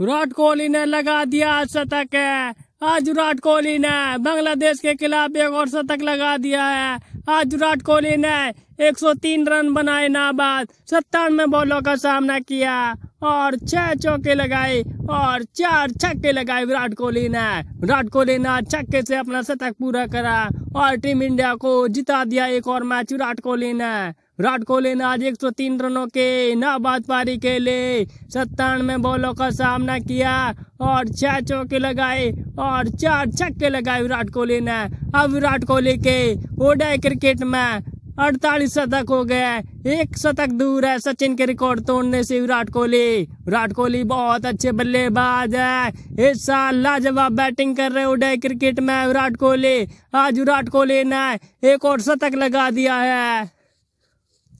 विराट कोहली ने लगा दिया शतक है। आज विराट कोहली ने बांग्लादेश के खिलाफ एक और शतक लगा दिया है। आज विराट कोहली ने 103 रन बनाए नाबाद, सत्तानवे बॉलों का सामना किया और छह चौके लगाए और चार छक्के लगाए विराट कोहली ने। विराट कोहली ने छक्के से अपना शतक पूरा करा और टीम इंडिया को जिता दिया एक और मैच विराट कोहली ने। विराट कोहली ने आज 103 रनों के नाबाद पारी के लिए सत्तानवे बॉलों का सामना किया और छह चौके लगाए और चार छक्के लगाए विराट कोहली ने। अब विराट कोहली के ओडीआई क्रिकेट में अड़तालीस शतक हो गए एक शतक दूर है सचिन के रिकॉर्ड तोड़ने से विराट कोहली। विराट कोहली बहुत अच्छे बल्लेबाज है। इस साल लाजवाब बैटिंग कर रहे ओडीआई क्रिकेट में विराट कोहली। आज विराट कोहली ने एक और शतक लगा दिया है।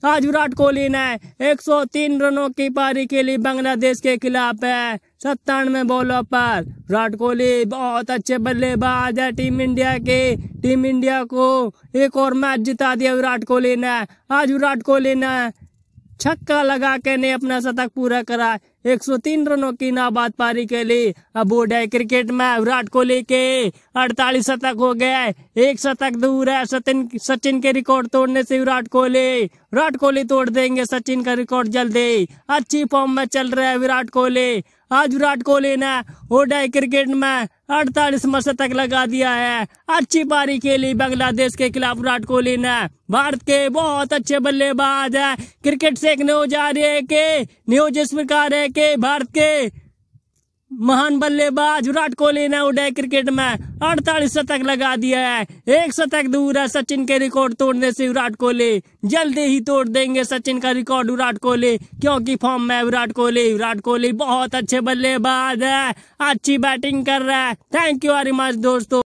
आज विराट कोहली ने 103 रनों की पारी के लिए बांग्लादेश के खिलाफ है। सत्तानवे बॉलों पर। विराट कोहली बहुत अच्छे बल्लेबाज है टीम इंडिया के। टीम इंडिया को एक और मैच जिता दिया विराट कोहली ने। आज विराट कोहली ने छक्का लगा के ने अपना शतक पूरा करा। 103 रनों की नाबाद पारी के लिए। अब ओडीआई क्रिकेट में विराट कोहली के 48 शतक हो गए। एक शतक दूर है सचिन सचिन के रिकॉर्ड तोड़ने से विराट कोहली। विराट कोहली तोड़ देंगे सचिन का रिकॉर्ड जल्दी। अच्छी फॉर्म में चल रहा है विराट कोहली। आज विराट कोहली ने ओडीआई क्रिकेट में अड़तालीस शतक लगा दिया है। अच्छी पारी खेली बांग्लादेश के खिलाफ विराट कोहली ने भारत के बहुत अच्छे बल्लेबाज है। क्रिकेट से एक न्यूज़ आ रही है कि न्यूज़ इस प्रकार है कि, भारत के महान बल्लेबाज विराट कोहली ने उदय क्रिकेट में अड़तालीस शतक लगा दिया है। एक शतक दूर है सचिन के रिकॉर्ड तोड़ने से विराट कोहली। जल्दी ही तोड़ देंगे सचिन का रिकॉर्ड विराट कोहली, क्योंकि फॉर्म में विराट कोहली विराट कोहली बहुत अच्छे बल्लेबाज है, अच्छी बैटिंग कर रहा है। थैंक यू वेरी मच दोस्तों।